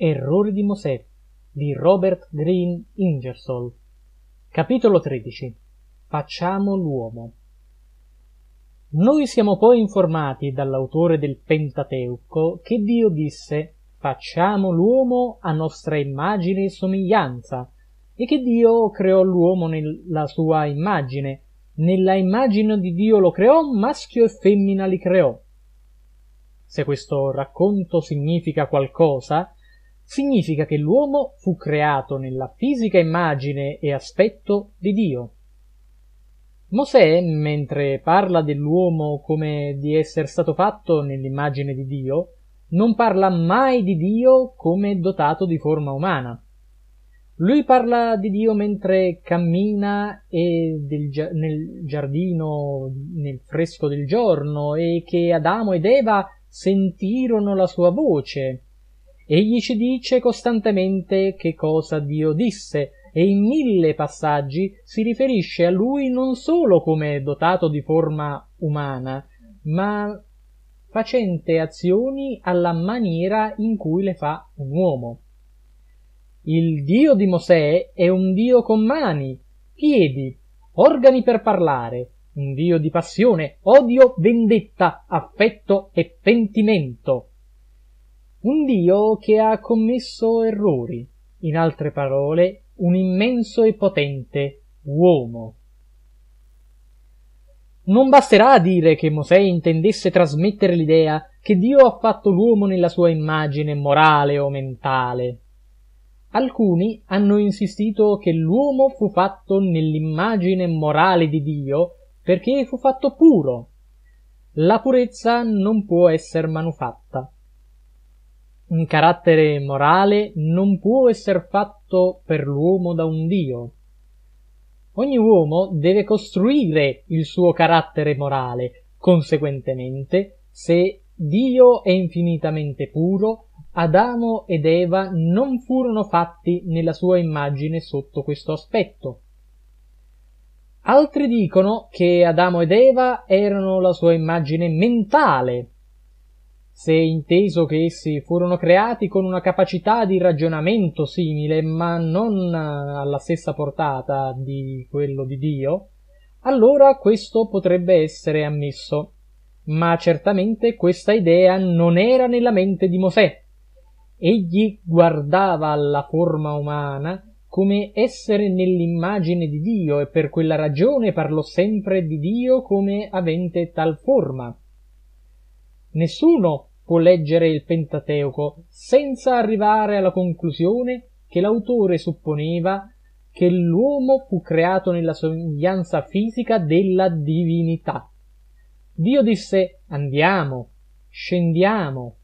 Errori di Mosè di Robert Greene Ingersoll. Capitolo 13 Facciamo l'uomo. Noi siamo poi informati dall'autore del Pentateuco che Dio disse Facciamo l'uomo a nostra immagine e somiglianza e che Dio creò l'uomo nella sua immagine. Nella immagine di Dio lo creò maschio e femmina li creò. Se questo racconto significa qualcosa significa che l'uomo fu creato nella fisica immagine e aspetto di Dio. Mosè, mentre parla dell'uomo come di essere stato fatto nell'immagine di Dio, non parla mai di Dio come dotato di forma umana. Lui parla di Dio mentre cammina del, nel giardino nel fresco del giorno e che Adamo ed Eva sentirono la sua voce Egli ci dice costantemente che cosa Dio disse e in mille passaggi si riferisce a lui non solo come dotato di forma umana, ma facente azioni alla maniera in cui le fa un uomo. Il Dio di Mosè è un Dio con mani, piedi, organi per parlare, un Dio di passione, odio, vendetta, affetto e pentimento un Dio che ha commesso errori, in altre parole, un immenso e potente uomo. Non basterà dire che Mosè intendesse trasmettere l'idea che Dio ha fatto l'uomo nella sua immagine morale o mentale. Alcuni hanno insistito che l'uomo fu fatto nell'immagine morale di Dio perché fu fatto puro. La purezza non può essere manufatta un carattere morale non può essere fatto per l'uomo da un Dio. Ogni uomo deve costruire il suo carattere morale, conseguentemente, se Dio è infinitamente puro, Adamo ed Eva non furono fatti nella sua immagine sotto questo aspetto. Altri dicono che Adamo ed Eva erano la sua immagine mentale, se inteso che essi furono creati con una capacità di ragionamento simile, ma non alla stessa portata di quello di Dio, allora questo potrebbe essere ammesso. Ma certamente questa idea non era nella mente di Mosè. Egli guardava alla forma umana come essere nell'immagine di Dio e per quella ragione parlò sempre di Dio come avente tal forma. Nessuno può leggere il Pentateuco senza arrivare alla conclusione che l'autore supponeva che l'uomo fu creato nella somiglianza fisica della divinità. Dio disse andiamo, scendiamo.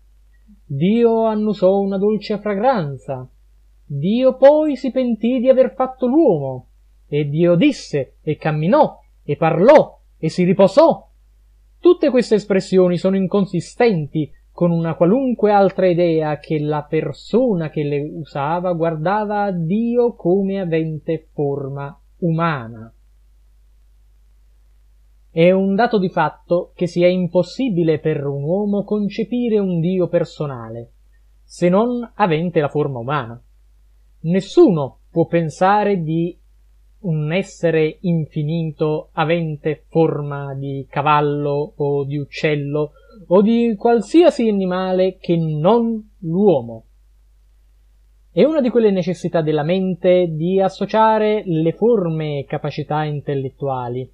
Dio annusò una dolce fragranza. Dio poi si pentì di aver fatto l'uomo. E Dio disse, e camminò, e parlò, e si riposò. Tutte queste espressioni sono inconsistenti con una qualunque altra idea che la persona che le usava guardava a Dio come avente forma umana. È un dato di fatto che sia impossibile per un uomo concepire un Dio personale, se non avente la forma umana. Nessuno può pensare di un essere infinito avente forma di cavallo o di uccello o di qualsiasi animale che non l'uomo. È una di quelle necessità della mente di associare le forme e capacità intellettuali.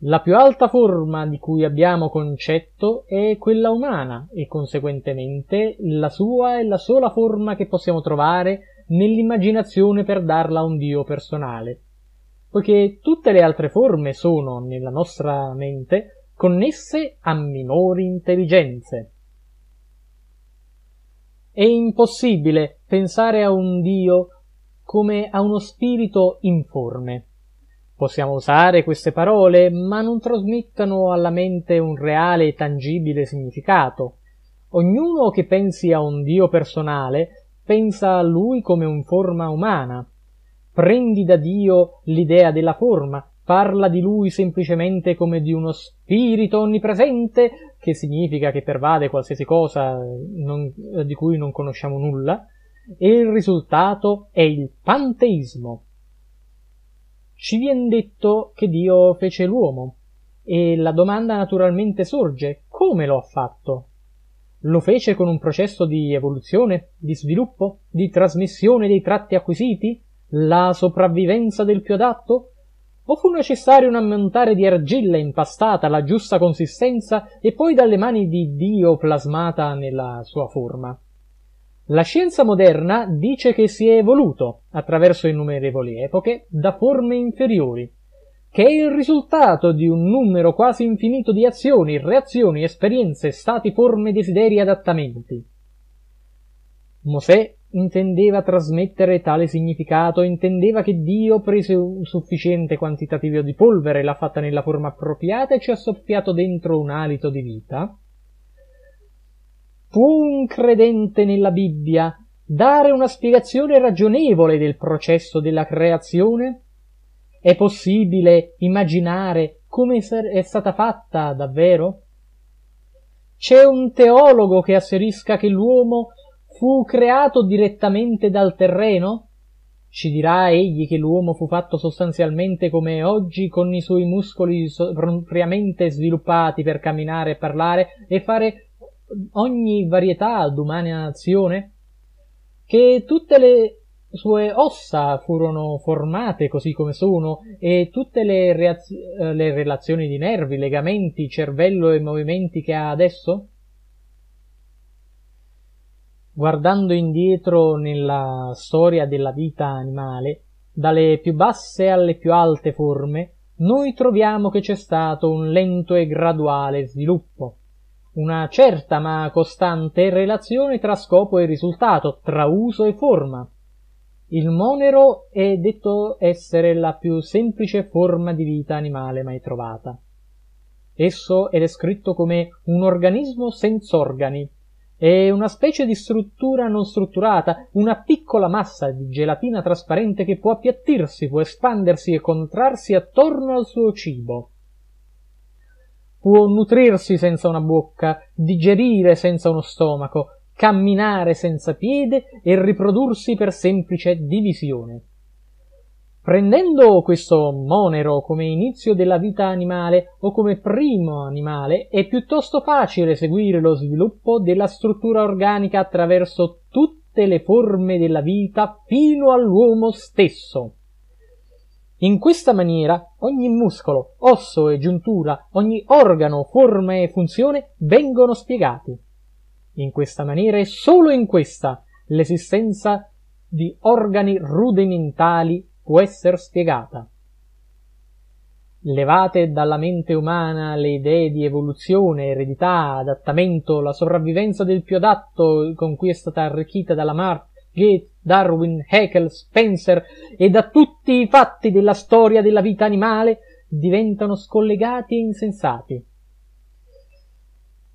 La più alta forma di cui abbiamo concetto è quella umana e conseguentemente la sua è la sola forma che possiamo trovare nell'immaginazione per darla a un Dio personale, poiché tutte le altre forme sono, nella nostra mente, connesse a minori intelligenze. È impossibile pensare a un Dio come a uno spirito informe. Possiamo usare queste parole, ma non trasmettono alla mente un reale e tangibile significato. Ognuno che pensi a un Dio personale pensa a lui come un forma umana. Prendi da Dio l'idea della forma, parla di lui semplicemente come di uno spirito onnipresente, che significa che pervade qualsiasi cosa non, di cui non conosciamo nulla, e il risultato è il panteismo. Ci vien detto che Dio fece l'uomo, e la domanda naturalmente sorge, come lo ha fatto? Lo fece con un processo di evoluzione, di sviluppo, di trasmissione dei tratti acquisiti? La sopravvivenza del più adatto? O fu necessario un ammontare di argilla impastata alla giusta consistenza e poi dalle mani di Dio plasmata nella sua forma? La scienza moderna dice che si è evoluto, attraverso innumerevoli epoche, da forme inferiori, che è il risultato di un numero quasi infinito di azioni, reazioni, esperienze, stati, forme, desideri adattamenti. Mosè intendeva trasmettere tale significato, intendeva che Dio prese un sufficiente quantitativo di polvere, l'ha fatta nella forma appropriata e ci ha soffiato dentro un alito di vita, Può un credente nella Bibbia dare una spiegazione ragionevole del processo della creazione? È possibile immaginare come è stata fatta davvero? C'è un teologo che asserisca che l'uomo fu creato direttamente dal terreno? Ci dirà egli che l'uomo fu fatto sostanzialmente come oggi con i suoi muscoli propriamente sviluppati per camminare e parlare e fare ogni varietà d'umana azione, che tutte le sue ossa furono formate così come sono e tutte le, reaz- le relazioni di nervi, legamenti, cervello e movimenti che ha adesso? Guardando indietro nella storia della vita animale, dalle più basse alle più alte forme, noi troviamo che c'è stato un lento e graduale sviluppo una certa ma costante relazione tra scopo e risultato, tra uso e forma. Il monero è detto essere la più semplice forma di vita animale mai trovata. Esso è descritto come un organismo senza organi. È una specie di struttura non strutturata, una piccola massa di gelatina trasparente che può appiattirsi, può espandersi e contrarsi attorno al suo cibo può nutrirsi senza una bocca, digerire senza uno stomaco, camminare senza piede e riprodursi per semplice divisione. Prendendo questo monero come inizio della vita animale o come primo animale, è piuttosto facile seguire lo sviluppo della struttura organica attraverso tutte le forme della vita fino all'uomo stesso. In questa maniera ogni muscolo, osso e giuntura, ogni organo, forma e funzione vengono spiegati. In questa maniera e solo in questa l'esistenza di organi rudimentali può essere spiegata. Levate dalla mente umana le idee di evoluzione, eredità, adattamento, la sopravvivenza del più adatto con cui è stata arricchita dalla Mar Goethe, Darwin, Haeckel, Spencer e da tutti i fatti della storia della vita animale diventano scollegati e insensati.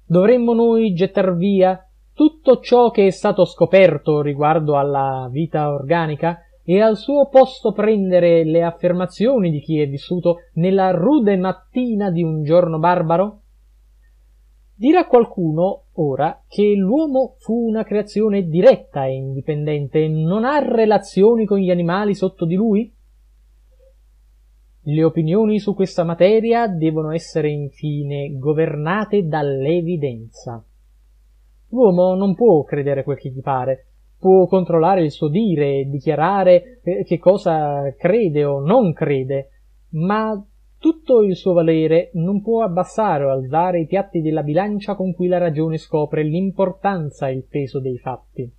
Dovremmo noi gettar via tutto ciò che è stato scoperto riguardo alla vita organica e al suo posto prendere le affermazioni di chi è vissuto nella rude mattina di un giorno barbaro? Dirà qualcuno ora che l'uomo fu una creazione diretta e indipendente, non ha relazioni con gli animali sotto di lui? Le opinioni su questa materia devono essere infine governate dall'evidenza. L'uomo non può credere quel che gli pare, può controllare il suo dire, dichiarare eh, che cosa crede o non crede, ma tutto il suo valere non può abbassare o alzare i piatti della bilancia con cui la ragione scopre l'importanza e il peso dei fatti.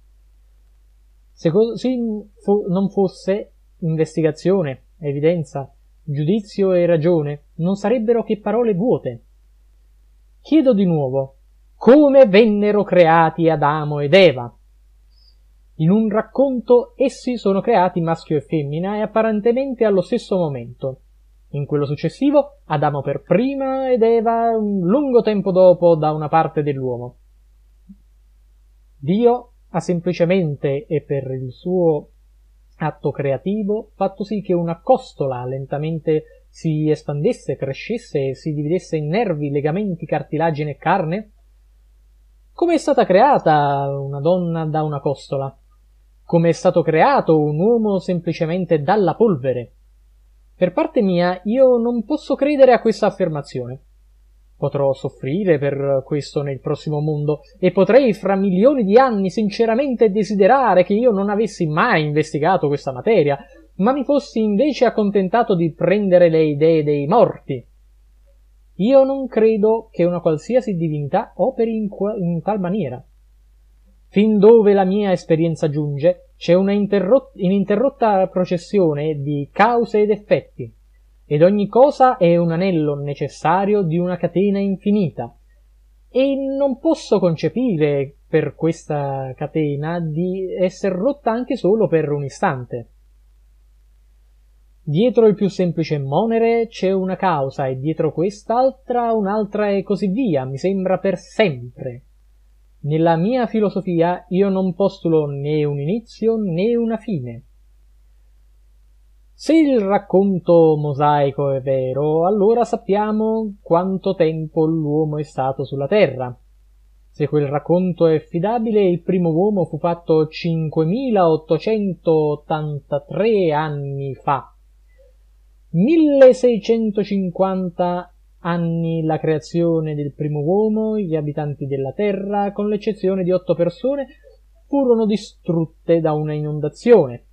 Se così non fosse, investigazione, evidenza, giudizio e ragione non sarebbero che parole vuote. Chiedo di nuovo, come vennero creati Adamo ed Eva? In un racconto essi sono creati maschio e femmina e apparentemente allo stesso momento. In quello successivo, Adamo per prima ed Eva un lungo tempo dopo da una parte dell'uomo. Dio ha semplicemente e per il suo atto creativo fatto sì che una costola lentamente si espandesse, crescesse e si dividesse in nervi, legamenti, cartilagine e carne? Come è stata creata una donna da una costola? Come è stato creato un uomo semplicemente dalla polvere. Per parte mia, io non posso credere a questa affermazione. Potrò soffrire per questo nel prossimo mondo e potrei fra milioni di anni sinceramente desiderare che io non avessi mai investigato questa materia, ma mi fossi invece accontentato di prendere le idee dei morti. Io non credo che una qualsiasi divinità operi in, in tal maniera. Fin dove la mia esperienza giunge, c'è una interrot- ininterrotta processione di cause ed effetti ed ogni cosa è un anello necessario di una catena infinita. E non posso concepire per questa catena di essere rotta anche solo per un istante. Dietro il più semplice monere c'è una causa e dietro quest'altra un'altra e così via, mi sembra per sempre. Nella mia filosofia io non postulo né un inizio né una fine. Se il racconto mosaico è vero, allora sappiamo quanto tempo l'uomo è stato sulla Terra. Se quel racconto è affidabile, il primo uomo fu fatto 5883 anni fa. 1650 anni la creazione del primo uomo, gli abitanti della Terra, con l'eccezione di otto persone, furono distrutte da una inondazione.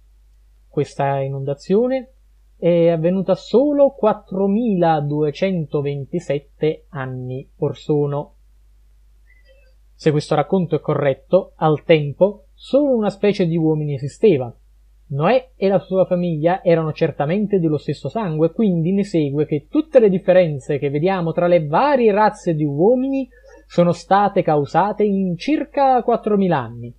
Questa inondazione è avvenuta solo 4227 anni or sono. Se questo racconto è corretto, al tempo solo una specie di uomini esisteva. Noè e la sua famiglia erano certamente dello stesso sangue, quindi ne segue che tutte le differenze che vediamo tra le varie razze di uomini sono state causate in circa 4.000 anni.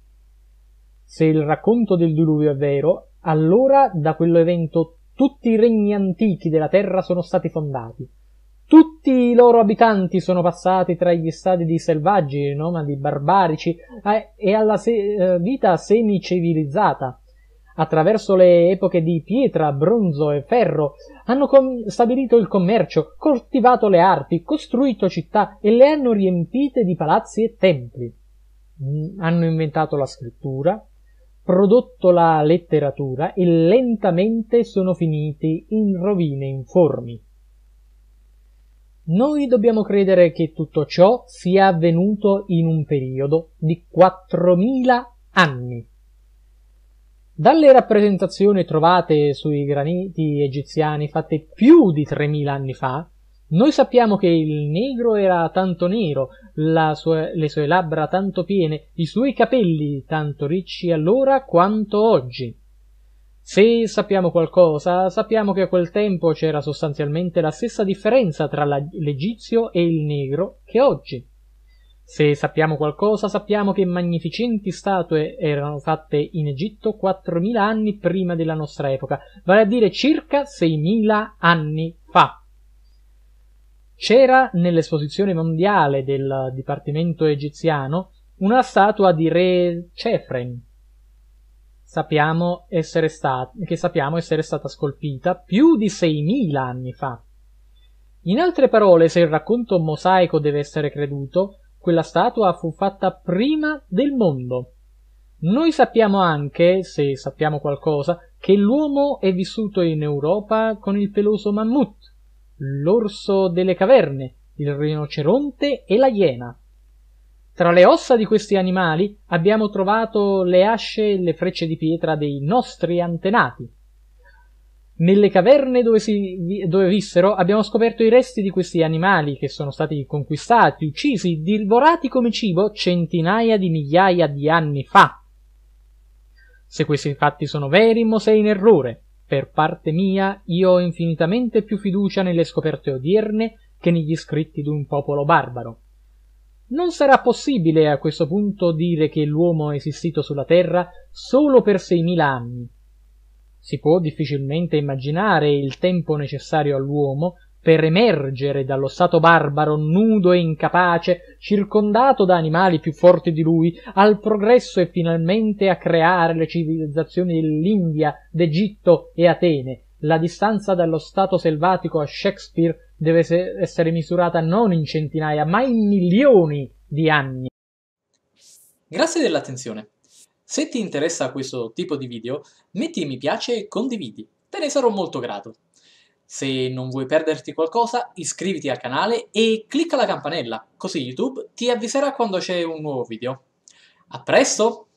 Se il racconto del diluvio è vero, allora da quell'evento tutti i regni antichi della terra sono stati fondati. Tutti i loro abitanti sono passati tra gli stadi di selvaggi, nomadi, barbarici eh, e alla se- eh, vita semicivilizzata. Attraverso le epoche di pietra, bronzo e ferro hanno com- stabilito il commercio, coltivato le arti, costruito città e le hanno riempite di palazzi e templi. Mm, hanno inventato la scrittura, prodotto la letteratura e lentamente sono finiti in rovine informi. Noi dobbiamo credere che tutto ciò sia avvenuto in un periodo di 4000 anni. Dalle rappresentazioni trovate sui graniti egiziani fatte più di 3000 anni fa, noi sappiamo che il negro era tanto nero, sua, le sue labbra tanto piene, i suoi capelli tanto ricci allora quanto oggi. Se sappiamo qualcosa, sappiamo che a quel tempo c'era sostanzialmente la stessa differenza tra l'egizio e il negro che oggi. Se sappiamo qualcosa, sappiamo che magnificenti statue erano fatte in Egitto 4.000 anni prima della nostra epoca, vale a dire circa 6.000 anni fa. C'era nell'esposizione mondiale del Dipartimento egiziano una statua di re Cefren. Sappiamo sta- che sappiamo essere stata scolpita più di 6.000 anni fa. In altre parole, se il racconto mosaico deve essere creduto, quella statua fu fatta prima del mondo. Noi sappiamo anche, se sappiamo qualcosa, che l'uomo è vissuto in Europa con il peloso mammut, l'orso delle caverne, il rinoceronte e la iena. Tra le ossa di questi animali abbiamo trovato le asce e le frecce di pietra dei nostri antenati. Nelle caverne dove, si, dove vissero abbiamo scoperto i resti di questi animali che sono stati conquistati, uccisi, divorati come cibo centinaia di migliaia di anni fa. Se questi fatti sono veri, mo sei in errore. Per parte mia, io ho infinitamente più fiducia nelle scoperte odierne che negli scritti di un popolo barbaro. Non sarà possibile a questo punto dire che l'uomo è esistito sulla Terra solo per 6.000 anni. Si può difficilmente immaginare il tempo necessario all'uomo per emergere dallo stato barbaro nudo e incapace, circondato da animali più forti di lui, al progresso e finalmente a creare le civilizzazioni dell'India, d'Egitto e Atene. La distanza dallo stato selvatico a Shakespeare deve essere misurata non in centinaia, ma in milioni di anni. Grazie dell'attenzione. Se ti interessa questo tipo di video, metti mi piace e condividi, te ne sarò molto grato. Se non vuoi perderti qualcosa, iscriviti al canale e clicca la campanella, così YouTube ti avviserà quando c'è un nuovo video. A presto!